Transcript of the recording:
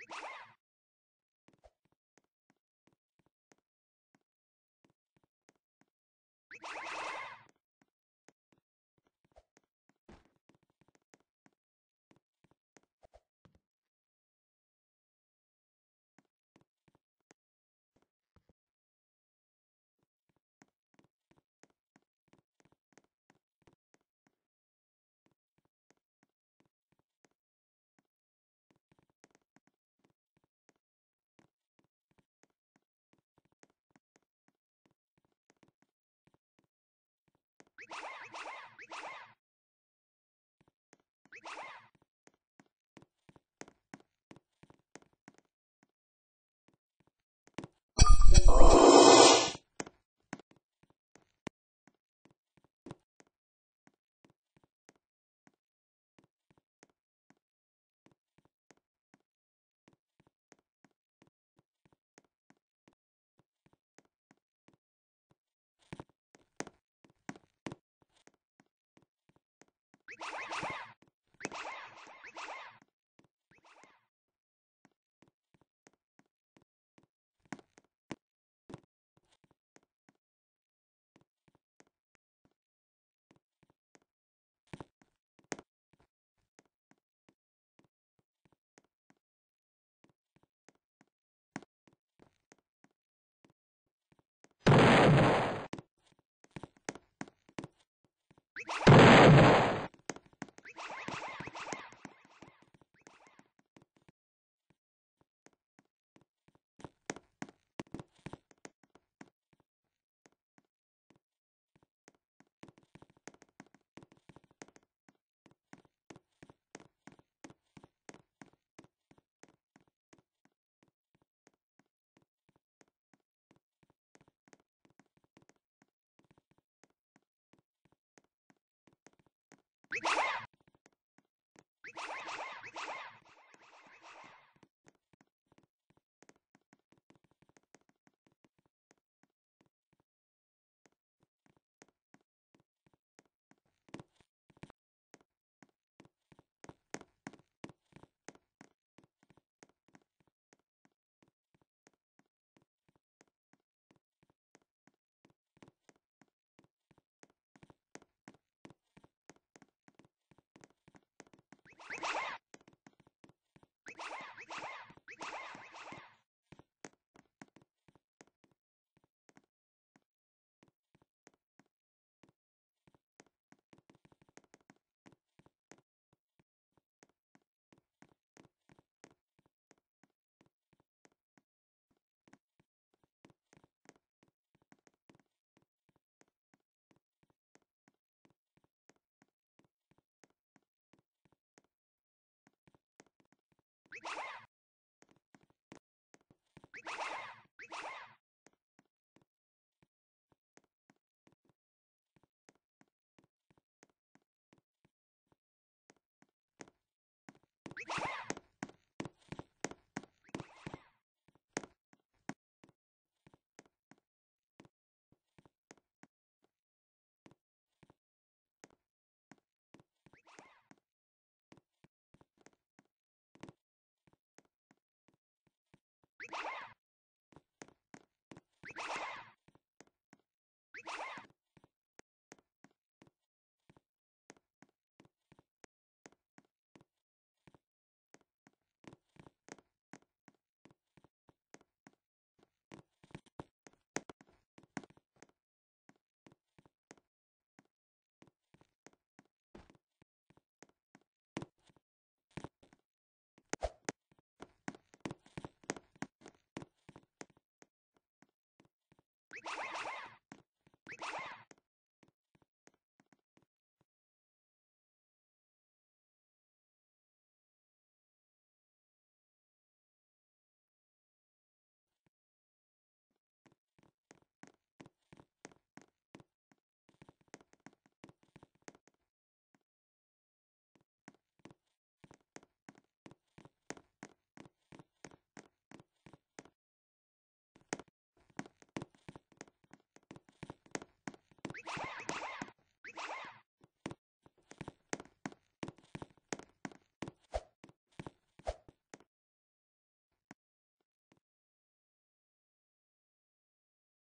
you